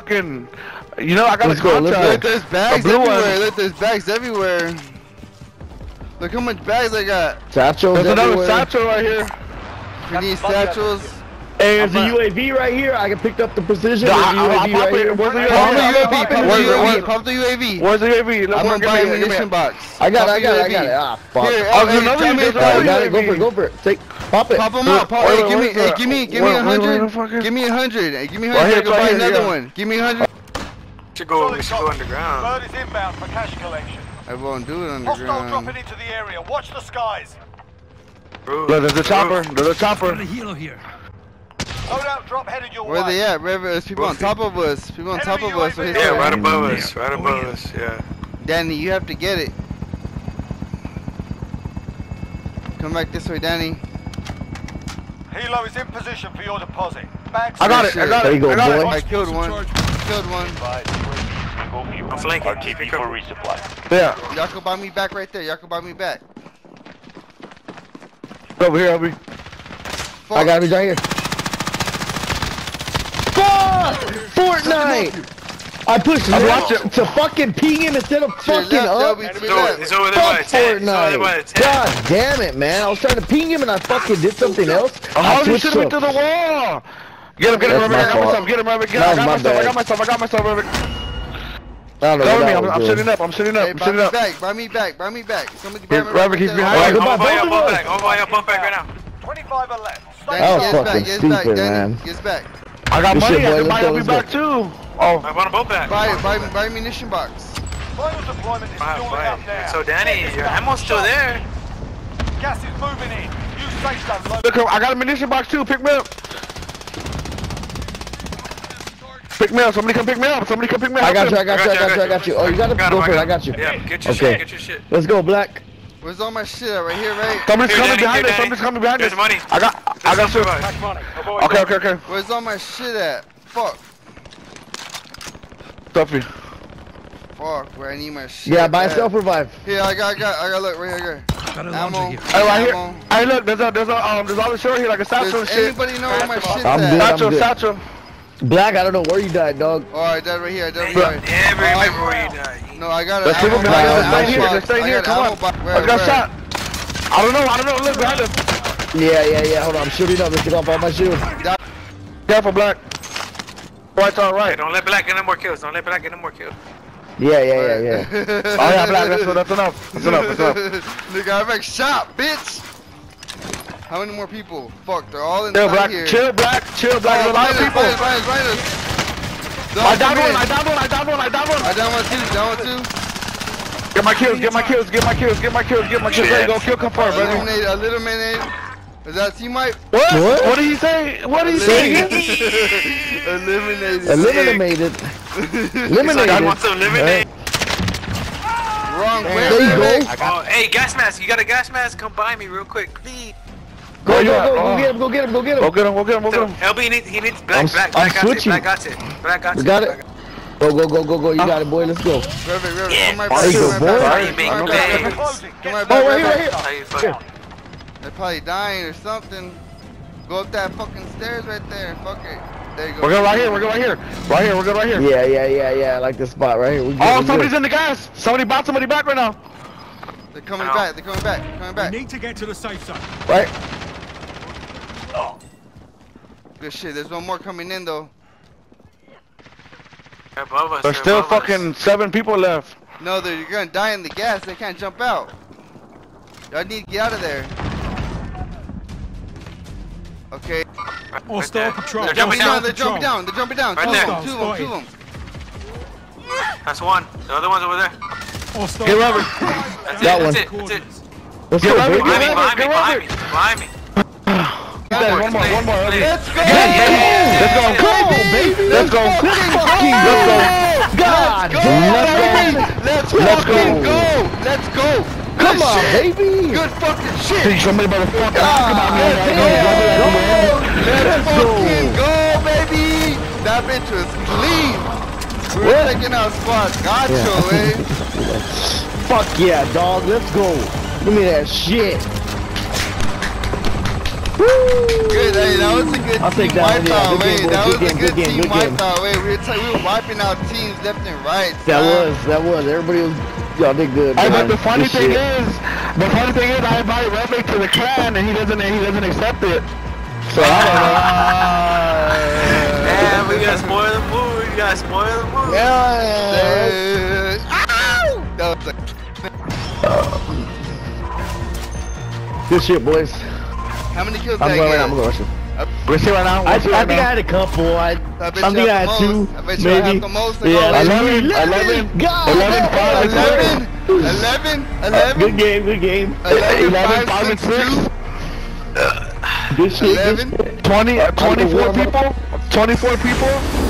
fucking. You know, I got Let's a go, let's contract. Look, there's bags blue everywhere. Look, there's bags everywhere. Look how much bags I got. Satchels There's another satchel right here. If you need satchels. Hey, there's a I'm UAV right here. I can pick up the precision. Yeah, There's a I- I- UAV I'll pop right here. Where's the UAV? UAV. Pop Pop the the UAV. UAV. Pop the UAV. Where's the UAV? Look, I'm gonna buy me- a munition box. I got it, I got it, I got it. Ah, fuck. Here, Oh, oh, there's hey, another tell me UAV. I I got it. Go for it, go for it. Take, pop it. Pop them out. Pop, Wait, hey, give me, hey, give me, give me a wait, wait, hundred. Give me a hundred. Hey, give me a Right hundred. here, I can right buy another one. Give me a hundred. Should go, we should go underground. Bird is inbound for cash collection. I won't do it Hostile underground. dropping into the area. Watch the skies. Roof, Look, there's a chopper. roof. There's a chopper. Loadout drop headed your Where way. they at? River, there's people on top of us. People on top Enemy of us. UAV. Right Yeah, here. right above us, right above us, yeah. Danny, you have to get it. Come back this way, Danny. Helo is in position for your deposit. Bags I got it. I got There it. you go, I got boy. I killed one. Killed one. I'm flanking. RTB for resupply. it. Yeah. Y'all can buy me back right there. Y'all can buy me back. Over here, over here. Fuck. I got it right here. Fuck! Fortnite! I pushed I'm left watching. to fucking ping him instead of fucking left, up. LB, It's over, left. it's there by the Fuck over there by Fortnite. God damn it, man. I was trying to ping him and I fucking did something else. Oh, I you switched should have been to- the wall. Get him, get him, That's Reverend. my I got fault. myself. Get him, Reverend. Get him. That I got my myself. I got myself. I got myself, Reverend. I don't know Cover me. I'm, was I'm doing. sitting up. I'm sitting up. Hey, I'm sitting me up. back. Buy me back. Buy me back. Somebody buy me Robert, he's behind Alright, you. goodbye, I'm going both up, of pump back. I'm going up, pump back right now. 25 are left. Stay Danny, That was fucking back, get back, stupid, man. Get back. I got Good money. shit, I boy. can Let's buy go, me let's back too. Oh, I want a boat back. Buy, buy, buy munition box. Final deployment is Fine, fueling up now. So Danny, your ammo's still there. Gas is moving in. Use safe zone look, I got a munition box too. Pick me up. Pick me up. Somebody come pick me up. Somebody come pick me up. I got you, I got you, I got you, I got you. Oh, you gotta Got go him, for it, got I got you. Yeah, get your Okay. shit, get your shit. Let's go, Black. Where's all my shit at? Right here, right? Somebody's Here, coming Danny, behind here, us. Somebody's coming behind There's us. money. I got. I got some Money. Okay, okay, okay. Where's all my shit at? Fuck. Stuffy. Fuck, where I need my shit. Yeah, buy at. self revive. Here, I got, I got, I got. Look, right here. Got Ammo. Hey, right here. ammo. Hey, look. There's a, there's a, um, there's all the short here like a satchel and Does shit. anybody know where my shit's I'm at? good. Satchel, good. satchel. Black, I don't know where you died, dog. Alright, that right here, that Yeah, right here. yeah, Oh, remember where you died. No, I got it. Let's keep him behind us. Stay here. Just stay here. Come on. I just got shot. I don't know. I don't know. Look behind us. Yeah, yeah, yeah. Hold on, I'm shooting up. Let's get off all my shield. Careful, black. Right, all Hey, right. don't let Black get no more kills. Don't let Black get no more kills. Yeah, yeah, yeah, yeah. Oh yeah, black. That's, that's enough. That's enough. That's enough. Nigga, I'm like shot, bitch. How many more people? Fuck, they're all in Chill, inside black. here. Chill, black. Chill, black. There's a lot of people. Right, right, right, right. I downed one. I downed one. I downed one. I downed I one. down one too, down one too. Get my kills. Get my kills. Get my kills. Get my kills. Get my kills. There you go. Kill confirm, brother. Eliminate, a little minute. Is that teammate? What? What? What did he say? What did he say? again? Eliminated. Eliminated. He's like, I Eliminated. want to eliminate. Wrong way. There you go. Oh, hey, gas mask. You got a gas mask? Come buy me real quick, please. Go, go, yeah. go, go Oh. get him, go get him, go get him. Go get him. Go get him. Go get So, him. LB needs, he needs Black, I'm- Black, I'm Black got it. Black got it. Black got You it. got it? Go, go, go, go, go. You got it, boy. Let's go. Reverend, Reverend, Yeah. come right back. you Come right boy. back. Sorry, make Come right no back. games. Closing. Come Get right Oh, back, right right here, right here. How you fucking- They're probably dying or something. Go up that fucking stairs right there. Fuck it. There you go. We're going right here. We're going right here. Right here. We're going right here. Yeah, yeah, yeah, yeah. I like this spot right here. We good, Oh, we somebody's good. in the gas. Somebody bought somebody back right now. They're coming Ow. back. They're coming back. Coming back. We Need to get to the safe zone. Right? Good shit. There's one more coming in though. They're above us. There's still above us. fucking seven people left. No, they're you're gonna die in the gas. They can't jump out. Y'all need to get out of there. Okay. Right Hostile there. patrol. They're Jumping jumping down. down. They're jumping down. They're jumping down. Right two there. of them. Two of them. Two of them. That's one. The other one's over there. Hostile. Get Robert. That's That it. one. That's it. That's it. Let's Get go, Robert, baby. get Behind me, Robert, behind me, get behind me, me. One more, one more. Let's go. Let's go. Go, baby. Let's go. Let's go. God Go. Let's Let's fucking go. go. Let's go. Come on, baby. Good fucking shit. Think somebody better fuck Ah, let's go. Let's Let's go. fucking go, baby. That bitch was clean. We're taking our spots. Gotcha, Yeah. eh? Fuck yeah, dog. Let's go. Give me that shit. Good, hey, that was a good I'll team that one, yeah. wait, game, that Good was a good good team good wipe game. out, wait, we were, we were wiping out teams left and right. That son. was, that was. Everybody was, y'all did good. Hey, but the funny Good thing shit. is, the funny thing is, I invite Redlick to the clan and he doesn't, he doesn't accept it. So I don't know. Man, we gotta spoil the mood. We gotta spoil the mood. Yeah, ow! That was a- good shit, boys. How many kills I'm did going I right get? now. I'm going to rush uh, We're see right now. I, I right think I had a couple. I, I bet I think I had the two. I bet you maybe. have the most. Yeah, go with. 11, 11, God, 11, five, and 11, 11, uh, 11, Good game, good game. Uh, 11, 11, 5, five, and 6, six. 2, Good shit. 11. shit. 20, uh, 24 people? 24 people?